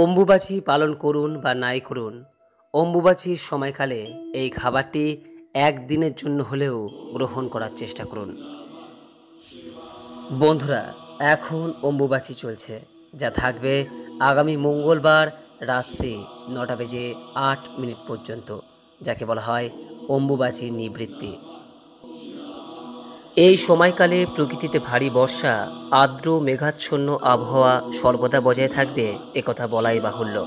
অম্বুবাচী পালন করুন বা নাই করুন, অম্বুবাচীর সময়কালে এই খাবারটি একদিনের জন্য হলেও গ্রহণ করার চেষ্টা করুন। বন্ধুরা, এখন অম্বুবাচী চলছে, যা থাকবে আগামী মঙ্গলবার রাত্রি নটা বেজে আট মিনিট পর্যন্ত, যাকে বলা হয় অম্বুবাচী নিবৃত্তি। এই সময়কালে প্রকৃতিতে ভারী বর্ষা, আর্দ্র মেঘাচ্ছন্ন আবহাওয়া সর্বদা বজায় থাকবে, একথা বলাই বাহুল্য।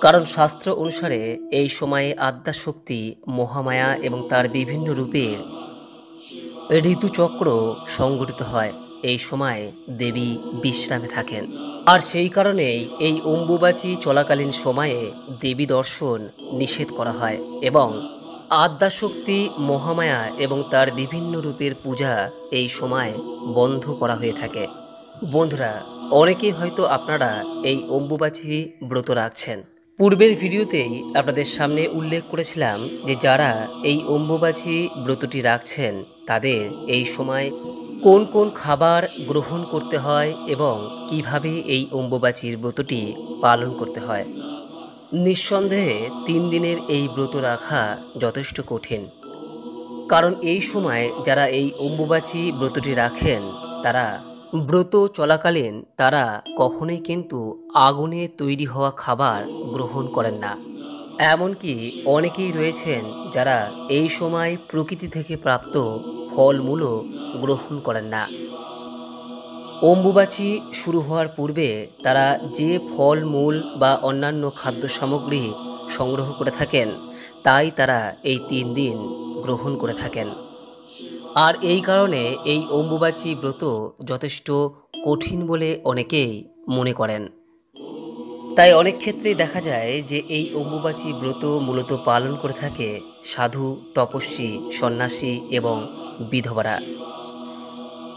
কারণ শাস্ত্র অনুসারে এই সময়ে আদ্যাশক্তি, মহামায়া এবং তার বিভিন্ন রূপের ঋতুচক্র সংগঠিত হয়। এই সময় দেবী বিশ্রামে থাকেন। আর সেই কারণেই এই অম্বুবাচী চলাকালীন সময়ে দেবী দর্শন নিষেধ করা হয় এবং আদ্যাশক্তি, মহামায়া এবং তার বিভিন্ন রূপের পূজা এই সময় বন্ধ করা হয়ে থাকে। বন্ধুরা, অনেকেই হয়তো আপনারা এই অম্বুবাচী ব্রত রাখছেন। পূর্বের ভিডিওতেই আপনাদের সামনে উল্লেখ করেছিলাম যে যারা এই অম্বুবাচী ব্রতটি রাখছেন, তাদের এই সময় কোন কোন খাবার গ্রহণ করতে হয় এবং কীভাবে এই অম্বুবাচীর ব্রতটি পালন করতে হয়। নিঃসন্দেহে তিন দিনের এই ব্রত রাখা যথেষ্ট কঠিন। কারণ এই সময় যারা এই অম্বুবাচী ব্রতটি রাখেন, তারা ব্রত চলাকালীন তারা কখনোই কিন্তু আগুনে তৈরি হওয়া খাবার গ্রহণ করেন না। এমনকি অনেকেই রয়েছেন যারা এই সময় প্রকৃতি থেকে প্রাপ্ত ফলমূলও গ্রহণ করেন না। অম্বুবাচী শুরু হওয়ার পূর্বে তারা যে ফল, মূল বা অন্যান্য খাদ্য সামগ্রী সংগ্রহ করে থাকেন, তাই তারা এই তিন দিন গ্রহণ করে থাকেন। আর এই কারণে এই অম্বুবাচী ব্রত যথেষ্ট কঠিন বলে অনেকেই মনে করেন। তাই অনেক ক্ষেত্রেই দেখা যায় যে এই অম্বুবাচী ব্রত মূলত পালন করে থাকে সাধু, তপস্বী, সন্ন্যাসী এবং বিধবারা।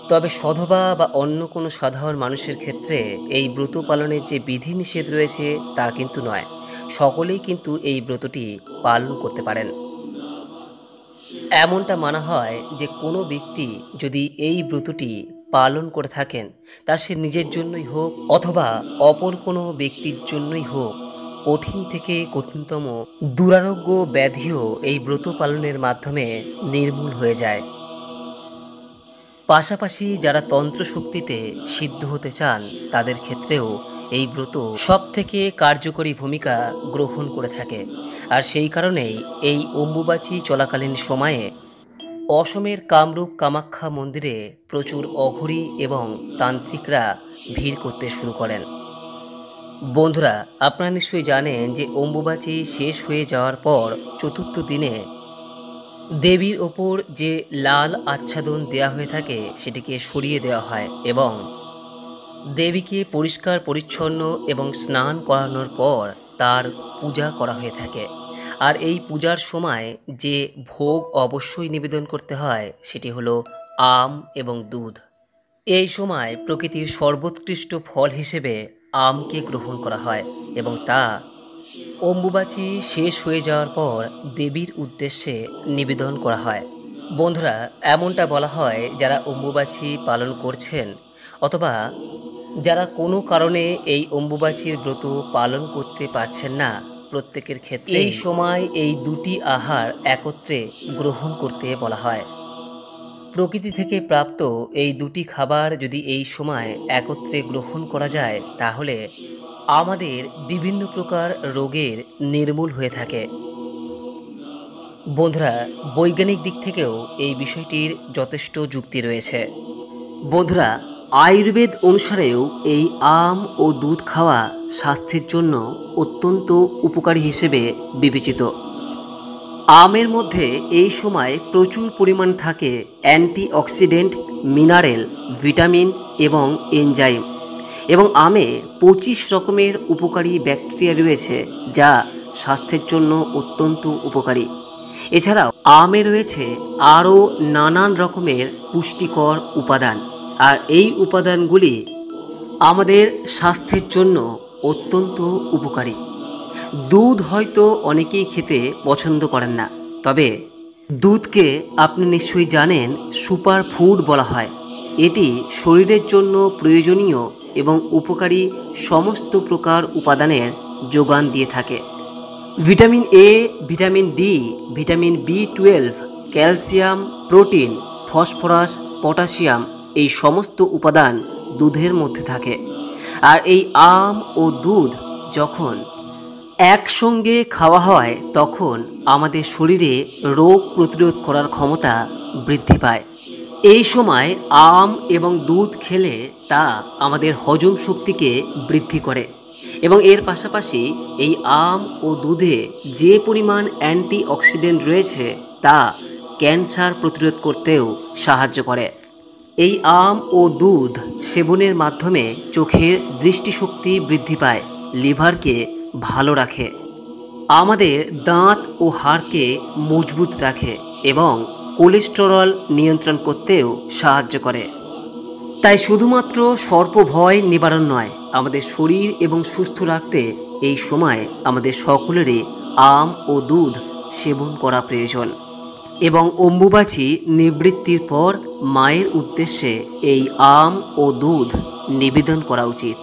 তবে সধবা বা অন্য কোনো সাধারণ মানুষের ক্ষেত্রে এই ব্রত পালনের যে বিধিনিষেধ রয়েছে তা কিন্তু নয়। সকলেই কিন্তু এই ব্রতটি পালন করতে পারেন। এমনটা মানা হয় যে কোনো ব্যক্তি যদি এই ব্রতটি পালন করে থাকেন, তা সে নিজের জন্যই হোক অথবা অপর কোনো ব্যক্তির জন্যই হোক, কঠিন থেকে কঠিনতম, দুরারোগ্য ব্যাধিও এই ব্রত পালনের মাধ্যমে নির্মূল হয়ে যায়। পাশাপাশি যারা তন্ত্র শক্তিতে সিদ্ধ হতে চান, তাদের ক্ষেত্রেও এই ব্রত সব থেকে কার্যকরী ভূমিকা গ্রহণ করে থাকে। আর সেই কারণেই এই অম্বুবাচী চলাকালীন সময়ে অসমের কামরূপ কামাখ্যা মন্দিরে প্রচুর অঘরী এবং তান্ত্রিকরা ভিড় করতে শুরু করেন। বন্ধুরা, আপনারা নিশ্চয়ই জানেন যে অম্বুবাচী শেষ হয়ে যাওয়ার পর চতুর্থ দিনে দেবীর ওপর যে লাল আচ্ছাদন দেয়া হয়ে থাকে, সেটিকে সরিয়ে দেওয়া হয় এবং দেবীকে পরিষ্কার, পরিচ্ছন্ন এবং স্নান করানোর পর তার পূজা করা হয়ে থাকে। আর এই পূজার সময় যে ভোগ অবশ্যই নিবেদন করতে হয়, সেটি হলো আম এবং দুধ। এই সময় প্রকৃতির সর্বোৎকৃষ্ট ফল হিসেবে আমকে গ্রহণ করা হয় এবং তা অম্বুবাচী শেষ হয়ে যাওয়ার পর দেবীর উদ্দেশ্যে নিবেদন করা হয়। বন্ধুরা, এমনটা বলা হয় যারা অম্বুবাচী পালন করছেন অথবা যারা কোনো কারণে এই অম্বুবাচীর ব্রত পালন করতে পারছেন না, প্রত্যেকের ক্ষেত্রে এই সময় এই দুটি আহার একত্রে গ্রহণ করতে বলা হয়। প্রকৃতি থেকে প্রাপ্ত এই দুটি খাবার যদি এই সময় একত্রে গ্রহণ করা যায়, তাহলে আমাদের বিভিন্ন প্রকার রোগের নির্মূল হয়ে থাকে। বন্ধুরা, বৈজ্ঞানিক দিক থেকেও এই বিষয়টির যথেষ্ট যুক্তি রয়েছে। বন্ধুরা, আয়ুর্বেদ অনুসারেও এই আম ও দুধ খাওয়া স্বাস্থ্যের জন্য অত্যন্ত উপকারী হিসেবে বিবেচিত। আমের মধ্যে এই সময় প্রচুর পরিমাণ থাকে অ্যান্টিঅক্সিডেন্ট, মিনারেল, ভিটামিন এবং এনজাইম। এবং আমে পঁচিশ রকমের উপকারী ব্যাকটেরিয়া রয়েছে যা স্বাস্থ্যের জন্য অত্যন্ত উপকারী। এছাড়াও আমে রয়েছে আরও নানান রকমের পুষ্টিকর উপাদান। আর এই উপাদানগুলি আমাদের স্বাস্থ্যের জন্য অত্যন্ত উপকারী। দুধ হয়তো অনেকেই খেতে পছন্দ করেন না, তবে দুধকে আপনি নিশ্চয়ই জানেন সুপার ফুড বলা হয়। এটি শরীরের জন্য প্রয়োজনীয় এবং উপকারী সমস্ত প্রকার উপাদানের যোগান দিয়ে থাকে। Vitamin A vitamin D vitamin B twelve calcium, protein, phosphorus, potassium এই সমস্ত উপাদান দুধের মধ্যে থাকে। আর এই আম ও দুধ যখন একসঙ্গে খাওয়া হয়, তখন আমাদের শরীরে রোগ প্রতিরোধ করার ক্ষমতা বৃদ্ধি পায়। এই সময় আম এবং দুধ খেলে তা আমাদের হজম শক্তিকে বৃদ্ধি করে এবং এর পাশাপাশি এই আম ও দুধে যে পরিমাণ অ্যান্টি অক্সিডেন্ট রয়েছে তা ক্যান্সার প্রতিরোধ করতেও সাহায্য করে। এই আম ও দুধ সেবনের মাধ্যমে চোখের দৃষ্টিশক্তি বৃদ্ধি পায়, লিভারকে ভালো রাখে, আমাদের দাঁত ও হাড়কে মজবুত রাখে এবং কোলেস্টেরল নিয়ন্ত্রণ করতেও সাহায্য করে। তাই শুধুমাত্র সর্প ভয় নিবারণ নয়, আমাদের শরীর এবং সুস্থ রাখতে এই সময় আমাদের সকলেরই আম ও দুধ সেবন করা প্রয়োজন এবং অম্বুবাচী নিবৃত্তির পর মায়ের উদ্দেশ্যে এই আম ও দুধ নিবেদন করা উচিত।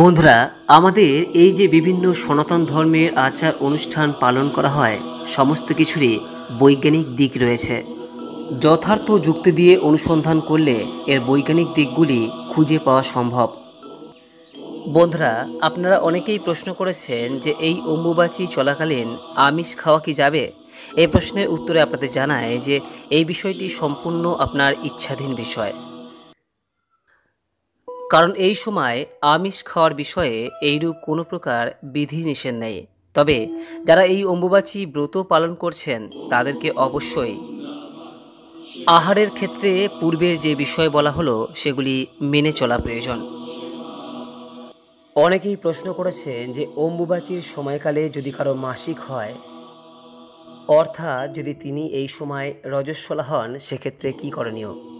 বন্ধুরা, আমাদের এই যে বিভিন্ন সনাতন ধর্মের আচার অনুষ্ঠান পালন করা হয়, সমস্ত কিছুরই বৈজ্ঞানিক দিক রয়েছে। যথার্থ যুক্তি দিয়ে অনুসন্ধান করলে এর বৈজ্ঞানিক দিকগুলি খুঁজে পাওয়া সম্ভব। বন্ধুরা, আপনারা অনেকেই প্রশ্ন করেছেন যে এই অম্বুবাচী চলাকালীন আমিষ খাওয়া কি যাবে? এই প্রশ্নের উত্তরে আপনাদের জানায় যে এই বিষয়টি সম্পূর্ণ আপনার ইচ্ছাধীন বিষয়। কারণ এই সময় আমিষ খাওয়ার বিষয়ে এইরূপ কোনো প্রকার বিধি নিষেধ নেই। তবে যারা এই অম্বুবাচী ব্রত পালন করছেন, তাদেরকে অবশ্যই আহারের ক্ষেত্রে পূর্বের যে বিষয় বলা হলো, সেগুলি মেনে চলা প্রয়োজন। অনেকেই প্রশ্ন করেছেন যে অম্বুবাচীর সময়কালে যদি কারও মাসিক হয়, অর্থাৎ যদি তিনি এই সময় রজস্বলা হন, সেক্ষেত্রে কী করণীয়?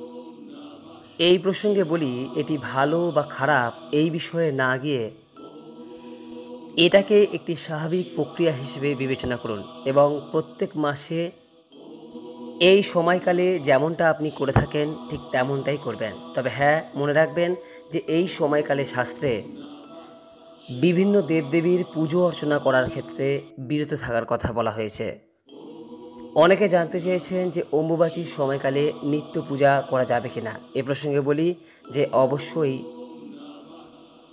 এই প্রসঙ্গে বলি, এটি ভালো বা খারাপ এই বিষয়ে না গিয়ে এটাকে একটি স্বাভাবিক প্রক্রিয়া হিসেবে বিবেচনা করুন এবং প্রত্যেক মাসে এই সময়কালে যেমনটা আপনি করে থাকেন, ঠিক তেমনটাই করবেন। তবে হ্যাঁ মনে রাখবেন যে এই সময়কালে শাস্ত্রে বিভিন্ন দেবদেবীর পুজো অর্চনা করার ক্ষেত্রে বিরত থাকার কথা বলা হয়েছে। অনেকে জানতে চেয়েছেন যে অম্বুবাচীর সময়কালে নিত্য পূজা করা যাবে কিনা। এ প্রসঙ্গে বলি যে অবশ্যই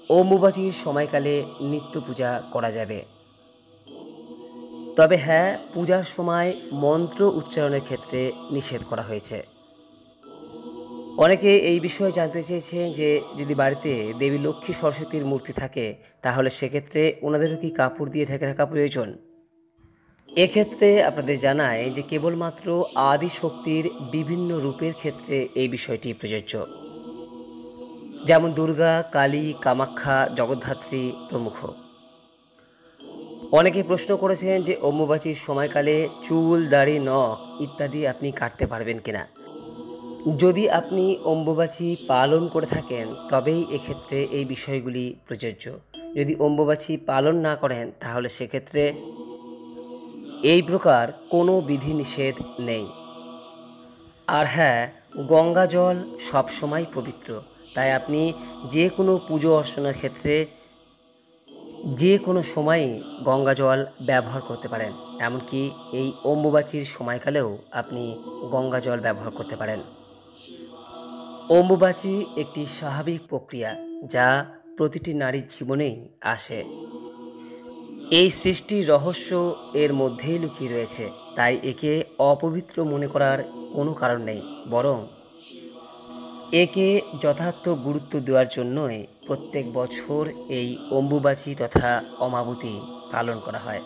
অম্বুবাচীর সময়কালে নিত্য পূজা করা যাবে। তবে হ্যাঁ পূজার সময় মন্ত্র উচ্চারণের ক্ষেত্রে নিষেধ করা হয়েছে। অনেকে এই বিষয়ে জানতে চেয়েছেন যে যদি বাড়িতে দেবী লক্ষ্মী সরস্বতীর মূর্তি থাকে, তাহলে সেক্ষেত্রে ওনাদেরও কি কাপড় দিয়ে ঢেকে রাখা প্রয়োজন? এক্ষেত্রে আপনাদের জানায় যে কেবলমাত্র আদি শক্তির বিভিন্ন রূপের ক্ষেত্রে এই বিষয়টি প্রযোজ্য। যেমন দুর্গা, কালী, কামাখ্যা, জগদ্ধাত্রী প্রমুখ। অনেকে প্রশ্ন করেছেন যে অম্বুবাচীর সময়কালে চুল, দাড়ি, নখ ইত্যাদি আপনি কাটতে পারবেন কিনা। যদি আপনি অম্বুবাচী পালন করে থাকেন, তবেই এক্ষেত্রে এই বিষয়গুলি প্রযোজ্য। যদি অম্বুবাচী পালন না করেন, তাহলে সেক্ষেত্রে এই প্রকার কোনো বিধিনিষেধ নেই। আর হ্যাঁ গঙ্গা জল সবসময় পবিত্র। তাই আপনি যে কোনো পুজো অর্চনার ক্ষেত্রে যে কোনো সময়ই গঙ্গা জল ব্যবহার করতে পারেন। এমনকি এই অম্বুবাচীর সময়কালেও আপনি গঙ্গা জল ব্যবহার করতে পারেন। অম্বুবাচী একটি স্বাভাবিক প্রক্রিয়া যা প্রতিটি নারীর জীবনেই আসে। এই সৃষ্টির রহস্য এর মধ্যেই লুকিয়ে রয়েছে, তাই একে অপবিত্র মনে করার কোনো কারণ নেই, বরং একে যথার্থ গুরুত্ব দেওয়ার জন্যই প্রত্যেক বছর এই অম্বুবাচী তথা অমাবতী পালন করা হয়।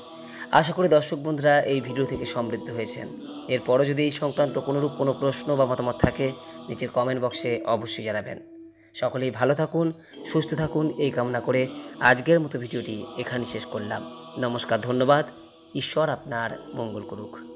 আশা করি দর্শক বন্ধুরা এই ভিডিও থেকে সমৃদ্ধ হয়েছেন। এরপরও যদি এই সংক্রান্ত কোনোরূপ কোনো প্রশ্ন বা মতামত থাকে, নিচের কমেন্ট বক্সে অবশ্যই জানাবেন। সকলেই ভালো থাকুন, সুস্থ থাকুন, এই কামনা করে আজকের মতো ভিডিওটি এখানে শেষ করলাম। নমস্কার, ধন্যবাদ। ঈশ্বর আপনার মঙ্গল করুক।